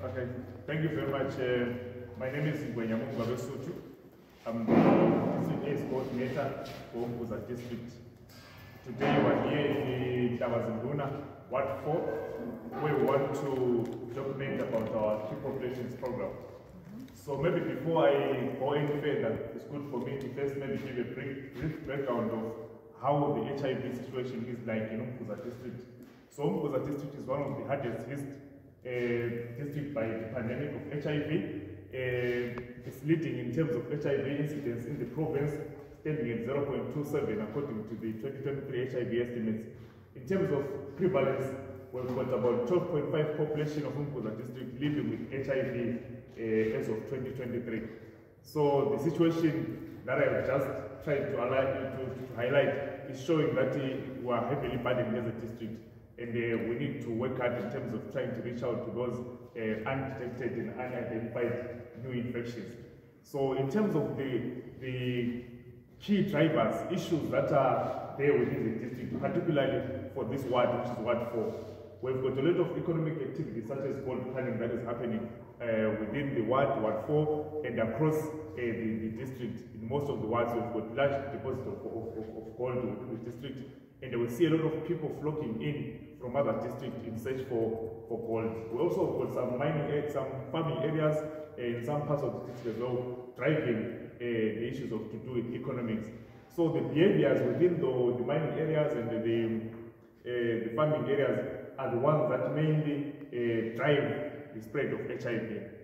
Okay, thank you very much. Uh, my name is Ngwenya Mongiwabesuthu. I'm the AIDS coordinator for Umguza district. Today we're here in Tabazinduna, Ward 4, where we want to document about our key populations program. So maybe before I go any further, it's good for me to first maybe give a brief, brief background of how the HIV situation is like in Umguza district. So Umguza district is one of the hardest hit uh, district by the pandemic of HIV. Uh, it's leading in terms of HIV incidence in the province, standing at 0.27 according to the 2023 HIV estimates. In terms of prevalence, we've got about 12.5 population of Umguza district living with HIV uh, as of 2023. So the situation that I've just tried to, highlight, to, to highlight is showing that we are heavily burdened as a district and uh, we need to work hard in terms of trying to reach out to those uh, undetected and unidentified new infections. So in terms of the, the key drivers, issues that are there within the district, particularly for this ward, which is Ward 4, we've got a lot of economic activity such as gold panning that is happening uh, within the ward, Ward 4, and across uh, the, the district. In most of the wards, we've got large deposits of, of, of, gold in the district, and we see a lot of people flocking in from other districts in search for, for gold. We also got some mining, areas, some farming areas in some parts of the district as well, driving uh, the issues of to do with economics. So the behaviors within the, the mining areas and the, the, uh, the farming areas are the ones that mainly uh, drive the spread of HIV.